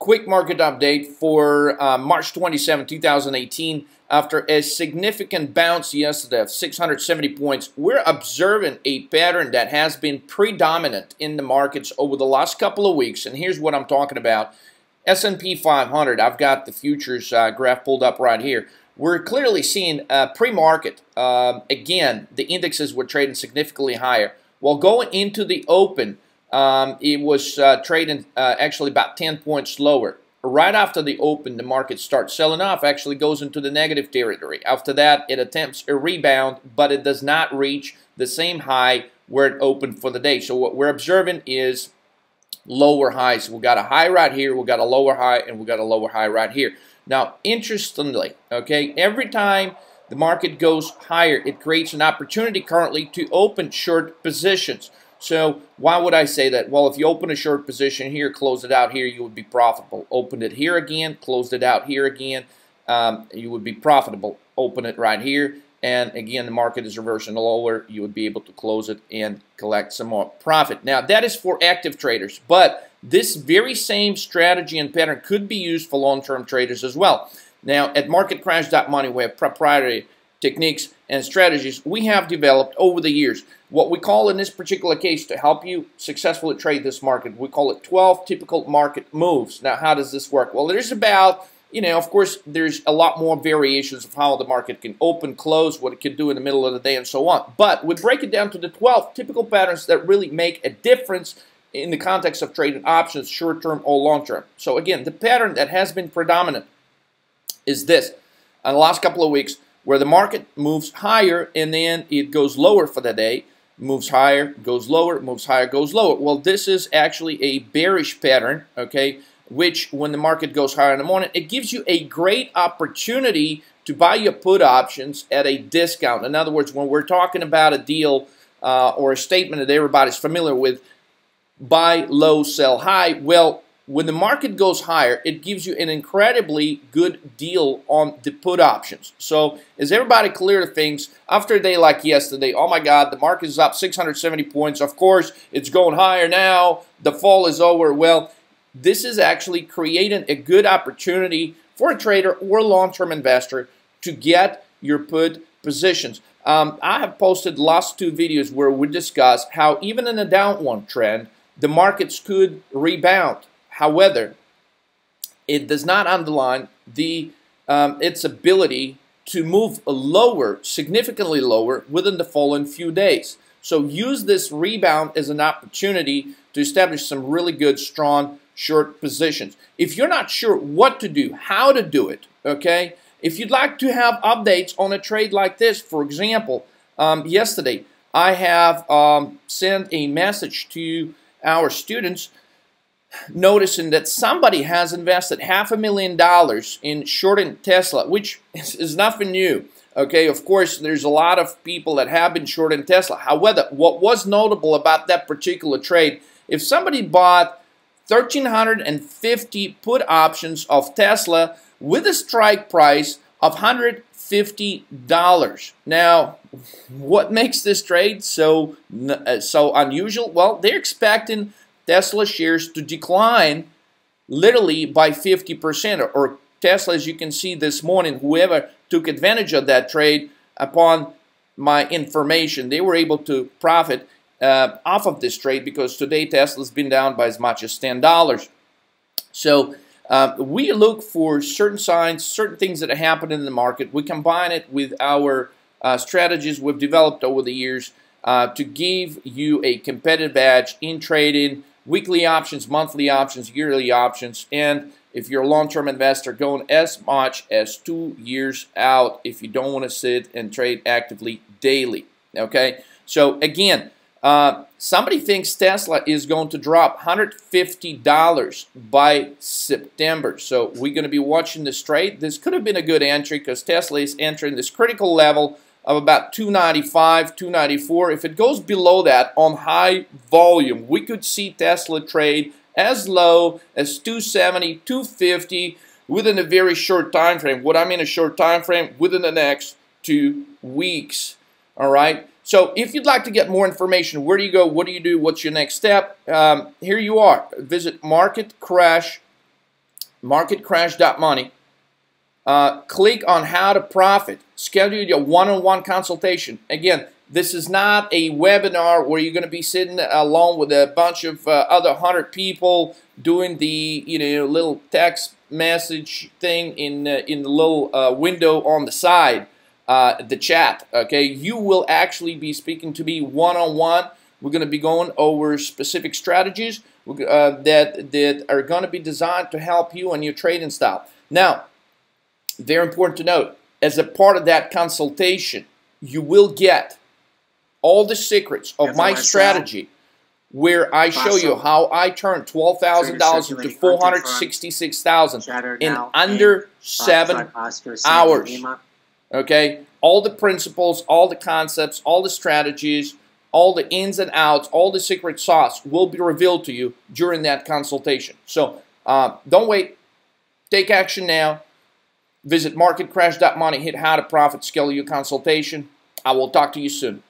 quick market update for uh, March 27, 2018. After a significant bounce yesterday of 670 points, we're observing a pattern that has been predominant in the markets over the last couple of weeks. And here's what I'm talking about. S&P 500, I've got the futures uh, graph pulled up right here. We're clearly seeing pre-market. Um, again, the indexes were trading significantly higher. While going into the open, um, it was uh, trading uh, actually about 10 points lower. Right after the open, the market starts selling off, actually goes into the negative territory. After that, it attempts a rebound, but it does not reach the same high where it opened for the day. So what we're observing is lower highs. We got a high right here, we got a lower high, and we got a lower high right here. Now, interestingly, okay, every time the market goes higher, it creates an opportunity currently to open short positions. So why would I say that? Well, if you open a short position here, close it out here, you would be profitable. Open it here again, closed it out here again, um, you would be profitable. Open it right here, and again, the market is reversing lower. You would be able to close it and collect some more profit. Now, that is for active traders, but this very same strategy and pattern could be used for long-term traders as well. Now, at MarketCrash.money, we have proprietary techniques, and strategies we have developed over the years. What we call in this particular case to help you successfully trade this market, we call it 12 typical market moves. Now, how does this work? Well, there's about, you know, of course, there's a lot more variations of how the market can open, close, what it can do in the middle of the day, and so on. But we break it down to the 12 typical patterns that really make a difference in the context of trading options, short-term or long-term. So again, the pattern that has been predominant is this. In the last couple of weeks, where the market moves higher and then it goes lower for the day, moves higher, goes lower, moves higher, goes lower. Well, this is actually a bearish pattern, okay, which when the market goes higher in the morning, it gives you a great opportunity to buy your put options at a discount. In other words, when we're talking about a deal uh, or a statement that everybody's familiar with, buy low, sell high, well, when the market goes higher, it gives you an incredibly good deal on the put options. So is everybody clear to things after a day like yesterday? Oh my God, the market is up 670 points. Of course, it's going higher now. The fall is over. Well, this is actually creating a good opportunity for a trader or long-term investor to get your put positions. Um, I have posted last two videos where we discuss how even in a downward trend, the markets could rebound. However, it does not underline the um, its ability to move lower, significantly lower, within the following few days. So use this rebound as an opportunity to establish some really good, strong, short positions. If you're not sure what to do, how to do it, okay? If you'd like to have updates on a trade like this, for example, um, yesterday I have um, sent a message to our students noticing that somebody has invested half a million dollars in shorting Tesla, which is nothing new. Okay, of course, there's a lot of people that have been shorting Tesla. However, what was notable about that particular trade, if somebody bought 1,350 put options of Tesla with a strike price of $150. Now, what makes this trade so, uh, so unusual? Well, they're expecting Tesla shares to decline literally by 50%. Or Tesla, as you can see this morning, whoever took advantage of that trade upon my information, they were able to profit uh, off of this trade because today Tesla's been down by as much as $10. So uh, we look for certain signs, certain things that are happening in the market. We combine it with our uh, strategies we've developed over the years uh, to give you a competitive edge in trading, weekly options, monthly options, yearly options, and if you're a long-term investor, going as much as two years out if you don't want to sit and trade actively daily. Okay, so again, uh, somebody thinks Tesla is going to drop $150 by September. So we're going to be watching this trade. This could have been a good entry because Tesla is entering this critical level of about 295, 294. If it goes below that on high volume, we could see Tesla trade as low as 270, 250 within a very short time frame. What I mean a short time frame, within the next two weeks. All right. So if you'd like to get more information, where do you go? What do you do? What's your next step? Um, here you are. Visit Market Crash marketcrash.money. Uh, click on how to profit. Schedule your one-on-one consultation. Again, this is not a webinar where you're going to be sitting along with a bunch of uh, other hundred people doing the you know little text message thing in uh, in the little uh, window on the side, uh, the chat. Okay, you will actually be speaking to me one on one. We're going to be going over specific strategies uh, that that are going to be designed to help you on your trading style. Now, very important to note, as a part of that consultation, you will get all the secrets of my strategy where I show you how I turned twelve thousand dollars into four hundred sixty-six thousand in under seven hours. Okay, all the principles, all the concepts, all the strategies, all the ins and outs, all the secret sauce will be revealed to you during that consultation. So uh, don't wait. Take action now. Visit marketcrash.money. Hit how to profit scale your consultation. I will talk to you soon.